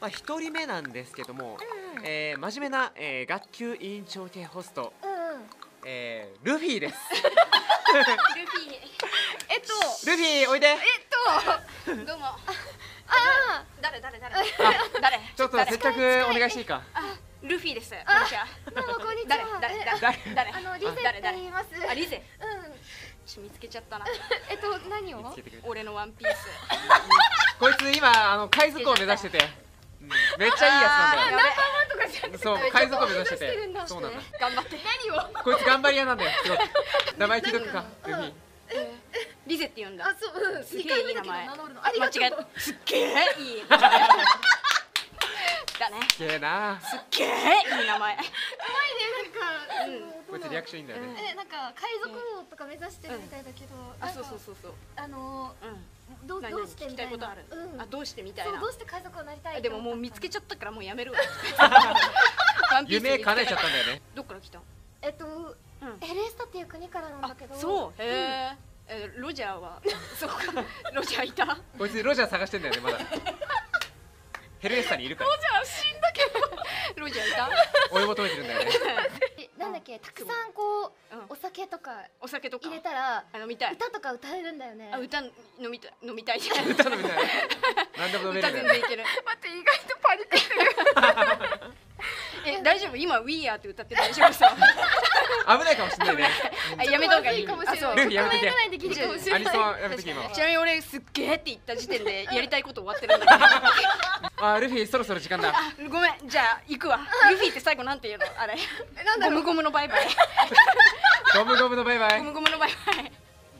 まあ一人目なんですけども、うんえー真面目な、えー学級委員長系ホスト、うんうん。えールフィです。ルフィ。えっと。ルフィおいで。えっと。どうも。あ誰誰誰？誰？ちょっと接着お願いしていいか？あルフィです。あどうもこんにち誰は。え誰？誰？誰？誰？あのリゼって言います。あリゼ？うん。ち見つけちゃったな。えっと何を？俺のワンピース。こいつ今あの海賊を目指してて、うんめっちゃいいやつなんだよ。やべ。とかじゃなくて。そう海賊を目指しててそうなんだ。頑張って。何を？こいつ頑張り屋なんだよ。名前聞いとくか。リゼって言うんだ。あそううん。すげえいい名前。名乗るの。あり間がとう。違えすっげえいいだね。すげえな。すっげえいい名前。なんかうんこいつリアクションいいんだよね。えなんか海賊王とか目指してるみたいだけどあそうそうそうそう。あのうん。どうどうしてみたいな。うん。あどうしてみたいな？どうして海賊王になりたいあでももう見つけちちゃったからもうやめるわ。夢叶えちゃったんだよね。どっから来た？えっとうん。エレスタっていう国からなんあだけど。そう。へええロジャーは？そうか。ロジャーいた？ロこいつロジャー探してんだよねまだ。ヘルエスタにいるから。ジャー死んだけど。ロジャーいた？追い求めてるんだよねだっけたくさんこううん。お酒とかお酒とか。入れたらあ飲みたい。歌とか歌えるんだよね。あ歌飲みたい。飲みたい 歌のみたい。な何でも飲める歌全然いける。待って意外とパニックしてる。え大丈夫？今 We Are って歌って大丈夫そう？危ないかもしれないね。あやめた方がいいいいかもしれないルフィやめてけいできるかもしれない。アニソンやめ今はちなみに俺すっげーって言った時点でやりたいこと終わってるんだけどあルフィそろそろ時間だ。あごめんじゃあ行くわ。ルフィって最後なんて言うの？あれ。ゴムゴムのバイバイ。ゴムゴムのバイバイ。ゴムゴムのバイバイ